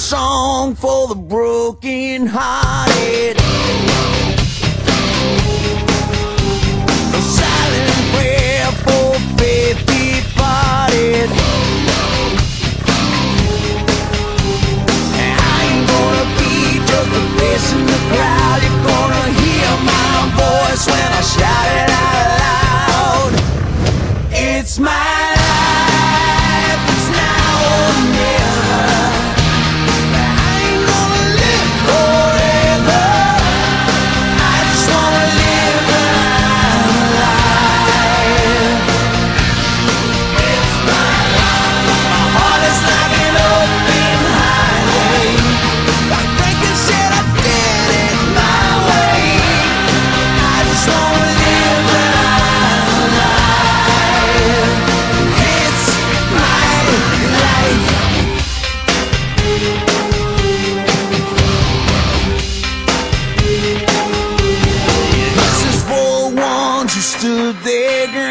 song for the broken hearted. A silent prayer for. I ain't gonna be just a face in the crowd. You're gonna hear my voice when I shout it out loud. It's my stood ground.